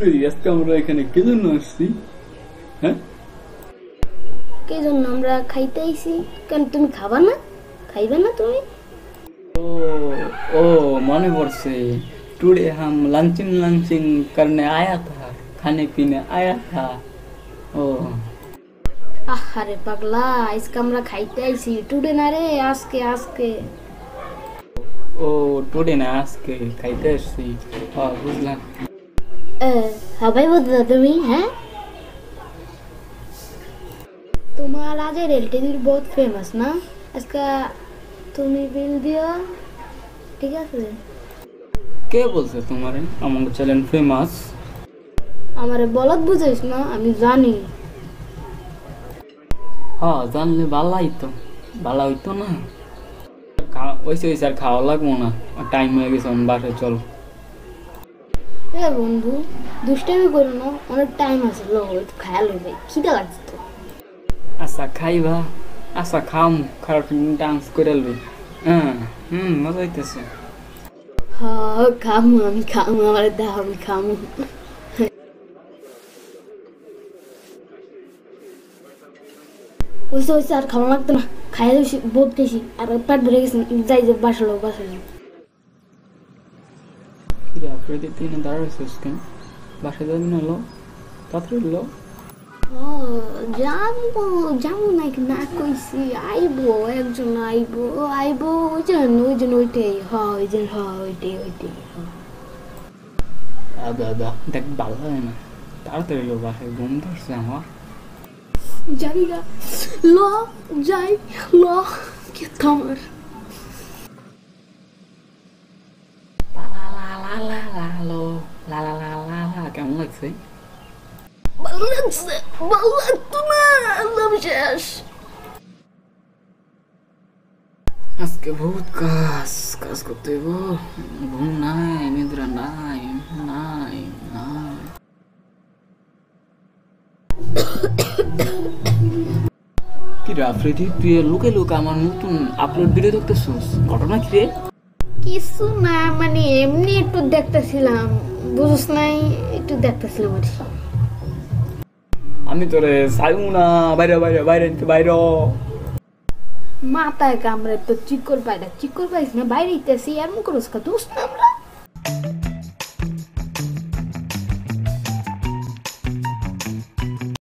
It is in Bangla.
রে আজকে আমরা এখানে কে জন্য আসছি হ্যাঁ কে জন্য আমরা খাইতে আইছি কেন তুমি খাবা না খাইবে না তুমি ओ ओ माने से टुडे हम लंचिंग लंचिंग करने आया था खाने पीने आया था ओ আহারে পাগলা আজকে আমরা খাইতে আইছি টুডে না রে আজকে আজকে ओ टुडे ना आज के खाइते আসছি ও বুঝলাম বলতে তুমি হ্যাঁ তোমার আজ রেলটেডির বহুত ফেমাস না আজকে তুমি বিল দিও ঠিক আছে কে বলছে তোমার আমার চ্যানেল ফেমাস আমারে বলত বুঝাইস না আমি জানি হ্যাঁ জানলে ভালো হইতো ভালো হইতো না ওইসে ওইসে আর খাওয়া লাগবো না টাইম হয়ে গেছে বাসায় চল এ বন্ধু দুষ্টামি করো না অনেক টাইম আছে লো একটু খেয়াল হইবে খিদে লাগছে তো। আচ্ছা খাইবা। আচ্ছা খাম খারাপ ডান্স করে লই হ্যাঁ হুম মজা হইতেছে। হ্যাঁ খামু আমি খামু আমার দেহ আমি খামু। ওইসে ওইসে আর খাওয়া লাগতো না। খাইয়া দিয়েছি বহুত খেয়েছি আর পেট ভরে গেছে যাই যে বাসা লোক। বাসা কিরে আপনাদের তিনে দাঁড়াইছিস কেন বাসায় যাবি না লো? তাড়াতাড়ি লো। যাব যাব নাকি না কইছি। আইবো একজন আইবো আইবো ওই জন্য ওই জন্য ওইটাই হ ওই জন্য হ ওইটাই ওইটাই আদা আদা দেখ ভালো হয় না। তাড়াতাড়ি লো বাসায় ঘুম ধরছে আমার। জানি না ল যাই ল কে থামার লা লা লা লা লা লো লা লা লা লা লা কেমন লাগছে ভালো লাগছে ভালো লাগতো না একদম শেষ আজকে বহুত কাজ কাজ করতে হইব। ঘুম নাই নিদ্রা নাই নাই নাই। কি রে আফ্রিদি তুই লুকে লুকে আমার নতুন আপলোড ভিডিও দেখতেছিস? ঘটনা কি রে? কিছু না মানে এমনি একটু দেখতেছিলাম। বুঝছ নাই একটু দেখতেছিলাম আর। আমি তোরে চাইও না বাইরে বাইরে বাইরে বাইরে মাথায় কামড়ে তো চিকর পায়টা চিকর পাইস না বাইরে ইতেছি আর মুখ রোজকা দোস্ত আমরা